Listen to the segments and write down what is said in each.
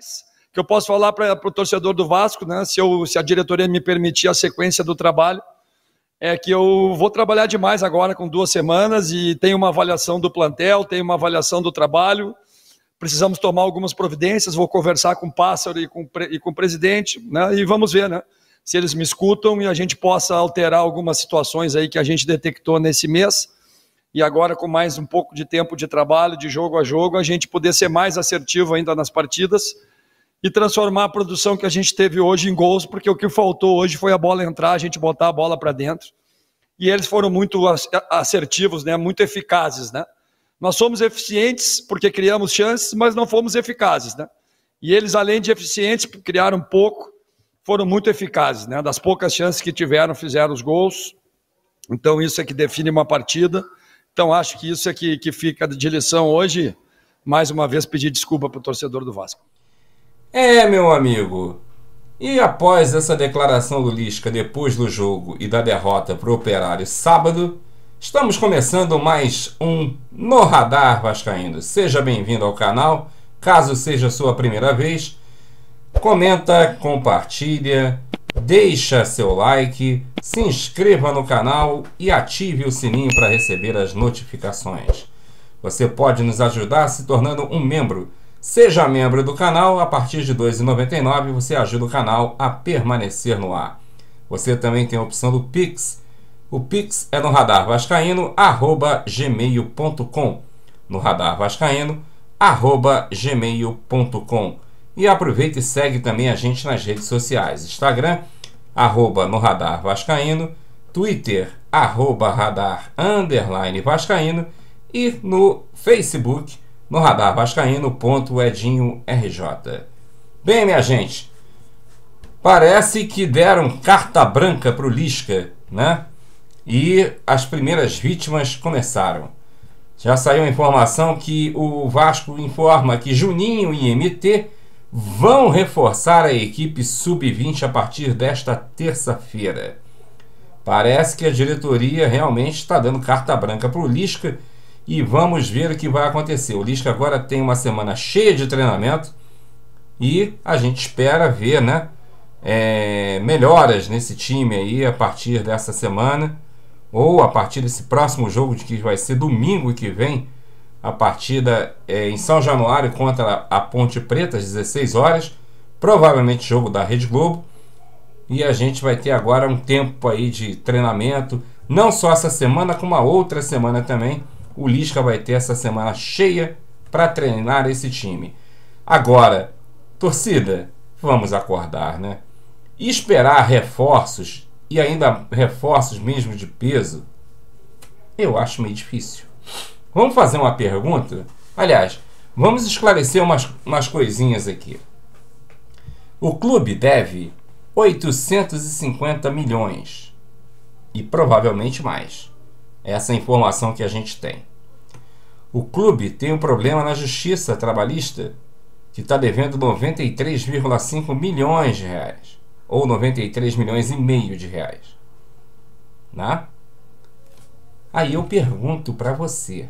mais que eu posso falar para o torcedor do Vasco, né, se, eu, se a diretoria me permitir a sequência do trabalho, é que eu vou trabalhar demais agora com duas semanas e tem uma avaliação do plantel, tem uma avaliação do trabalho. Precisamos tomar algumas providências. Vou conversar com o Pássaro e com, e com o presidente, né, e vamos ver, né? Se eles me escutam e a gente possa alterar algumas situações aí que a gente detectou nesse mês. E agora, com mais um pouco de tempo de trabalho, de jogo a jogo, a gente poder ser mais assertivo ainda nas partidas e transformar a produção que a gente teve hoje em gols, porque o que faltou hoje foi a bola entrar, a gente botar a bola para dentro. E eles foram muito assertivos, né? muito eficazes. Né? Nós somos eficientes porque criamos chances, mas não fomos eficazes. Né? E eles, além de eficientes, criaram pouco, foram muito eficazes. Né? Das poucas chances que tiveram, fizeram os gols. Então, isso é que define uma partida. Então, acho que isso é que, que fica de lição hoje. Mais uma vez, pedir desculpa para o torcedor do Vasco. É, meu amigo. E após essa declaração do Lisca depois do jogo e da derrota para o Operário sábado, estamos começando mais um No Radar Vascaíno. Seja bem-vindo ao canal. Caso seja sua primeira vez, comenta, compartilha, deixa seu like, se inscreva no canal e ative o sininho para receber as notificações. Você pode nos ajudar se tornando um membro Seja membro do canal, a partir de R$ 2,99 você ajuda o canal a permanecer no ar. Você também tem a opção do Pix. O Pix é no radar vascaíno, arroba gmail.com. No radar vascaíno, arroba gmail.com. E aproveita e segue também a gente nas redes sociais. Instagram, arroba no radar vascaíno. Twitter, arroba radar underline vascaíno. E no Facebook, no radar vascaíno, ponto Edinho RJ. Bem, minha gente, parece que deram carta branca para o Lisca, né? E as primeiras vítimas começaram. Já saiu a informação que o Vasco informa que Juninho e MT vão reforçar a equipe sub-20 a partir desta terça-feira. Parece que a diretoria realmente está dando carta branca para o Lisca e vamos ver o que vai acontecer. O Lisca agora tem uma semana cheia de treinamento e a gente espera ver né, é, melhoras nesse time aí a partir dessa semana ou a partir desse próximo jogo que vai ser domingo que vem a partida é, em São Januário contra a Ponte Preta às 16 horas provavelmente jogo da Rede Globo e a gente vai ter agora um tempo aí de treinamento não só essa semana como a outra semana também o Lisca vai ter essa semana cheia para treinar esse time. Agora, torcida, vamos acordar, né? E esperar reforços e ainda reforços mesmo de peso, eu acho meio difícil. Vamos fazer uma pergunta? Aliás, vamos esclarecer umas, umas coisinhas aqui. O clube deve 850 milhões e provavelmente mais. Essa é a informação que a gente tem. O clube tem um problema na justiça trabalhista que está devendo 93,5 milhões de reais ou 93 milhões e meio de reais. Né? Aí eu pergunto para você: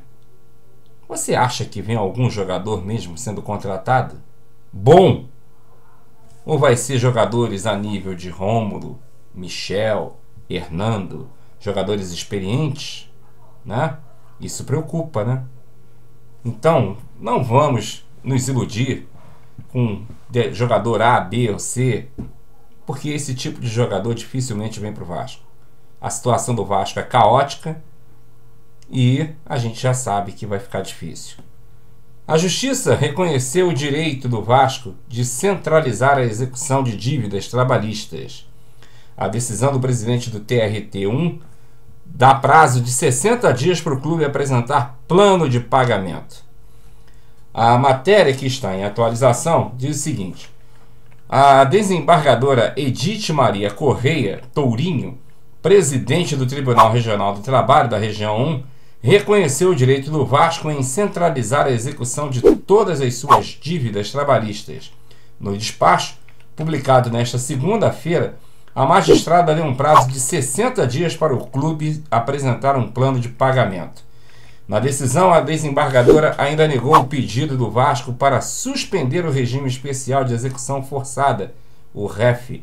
você acha que vem algum jogador mesmo sendo contratado? Bom? Ou vai ser jogadores a nível de Rômulo, Michel, Hernando, jogadores experientes, né? Isso preocupa, né? Então, não vamos nos iludir com jogador A, B ou C, porque esse tipo de jogador dificilmente vem para o Vasco. A situação do Vasco é caótica e a gente já sabe que vai ficar difícil. A Justiça reconheceu o direito do Vasco de centralizar a execução de dívidas trabalhistas. A decisão do presidente do TRT1 dá prazo de 60 dias para o clube apresentar plano de pagamento. A matéria que está em atualização diz o seguinte: a desembargadora Edith Maria Correia Tourinho, presidente do Tribunal Regional do Trabalho da Região 1, reconheceu o direito do Vasco em centralizar a execução de todas as suas dívidas trabalhistas. No despacho, publicado nesta segunda-feira, a magistrada deu um prazo de 60 dias para o clube apresentar um plano de pagamento. Na decisão, a desembargadora ainda negou o pedido do Vasco para suspender o regime especial de execução forçada, o REF,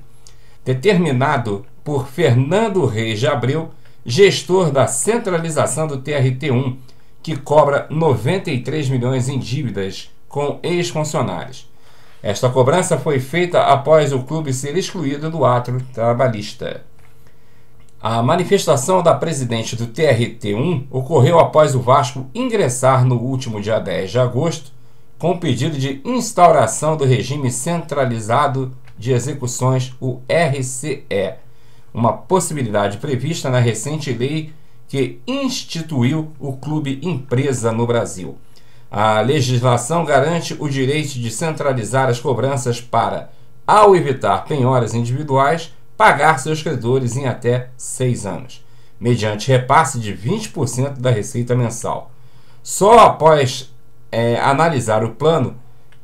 determinado por Fernando Reis de Abreu, gestor da centralização do TRT1, que cobra 93 milhões em dívidas com ex-funcionários. Esta cobrança foi feita após o clube ser excluído do ato trabalhista. A manifestação da presidente do TRT1 ocorreu após o Vasco ingressar no último dia 10 de agosto com o pedido de instauração do regime centralizado de execuções, o RCE, uma possibilidade prevista na recente lei que instituiu o clube empresa no Brasil. A legislação garante o direito de centralizar as cobranças para, ao evitar penhoras individuais, pagar seus credores em até seis anos, mediante repasse de 20% da receita mensal. Só após é, analisar o plano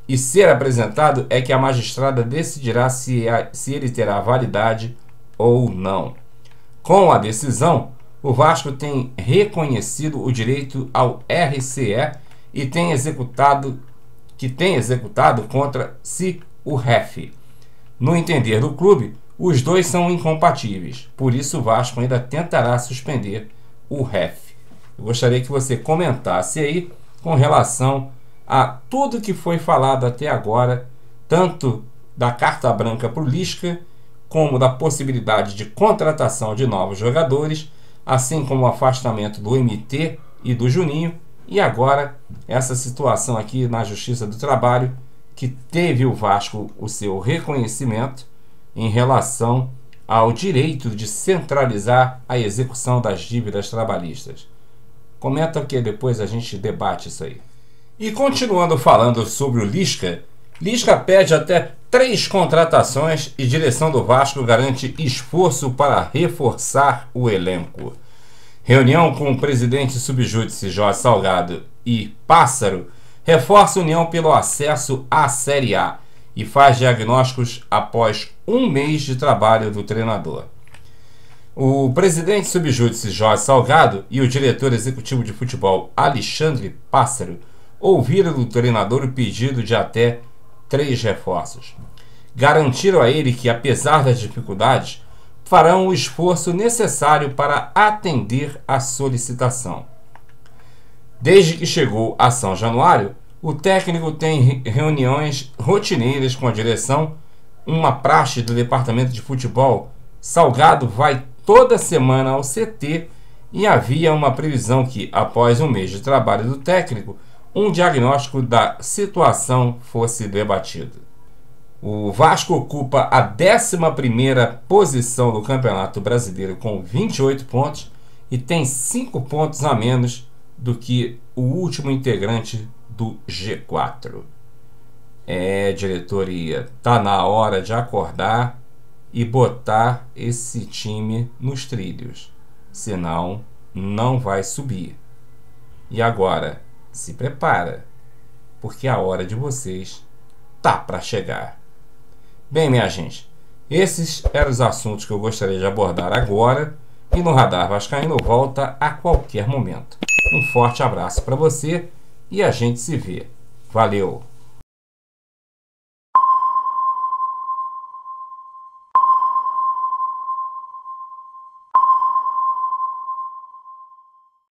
e ser apresentado é que a magistrada decidirá se, se ele terá validade ou não. Com a decisão, o Vasco tem reconhecido o direito ao RCE e tem executado que tem executado contra si o REF. No entender do clube, os dois são incompatíveis, por isso o Vasco ainda tentará suspender o REF. Eu gostaria que você comentasse aí com relação a tudo que foi falado até agora, tanto da carta branca para o Lisca, como da possibilidade de contratação de novos jogadores, assim como o afastamento do MT e do Juninho, e agora essa situação aqui na Justiça do Trabalho, que teve o Vasco o seu reconhecimento em relação ao direito de centralizar a execução das dívidas trabalhistas. Comenta que depois a gente debate isso aí. E continuando falando sobre o Lisca, Lisca pede até três contratações e direção do Vasco garante esforço para reforçar o elenco. Reunião com o presidente subjúdice Jorge Salgado e Pássaro reforça a união pelo acesso à Série A e faz diagnósticos após um mês de trabalho do treinador. O presidente subjúdice Jorge Salgado e o diretor executivo de futebol Alexandre Pássaro ouviram do treinador o pedido de até três reforços. Garantiram a ele que, apesar das dificuldades, farão o esforço necessário para atender a solicitação. Desde que chegou a São Januário, o técnico tem reuniões rotineiras com a direção, uma praxe do departamento de futebol. Salgado vai toda semana ao CT e havia uma previsão que, após um mês de trabalho do técnico, um diagnóstico da situação fosse debatido. O Vasco ocupa a 11 posição do Campeonato Brasileiro com 28 pontos e tem 5 pontos a menos do que o último integrante do G4. É, diretoria, tá na hora de acordar e botar esse time nos trilhos, senão não vai subir. E agora, se prepara, porque a hora de vocês tá para chegar. Bem, minha gente, esses eram os assuntos que eu gostaria de abordar agora e no Radar Vascaíno volta a qualquer momento. Um forte abraço para você e a gente se vê. Valeu!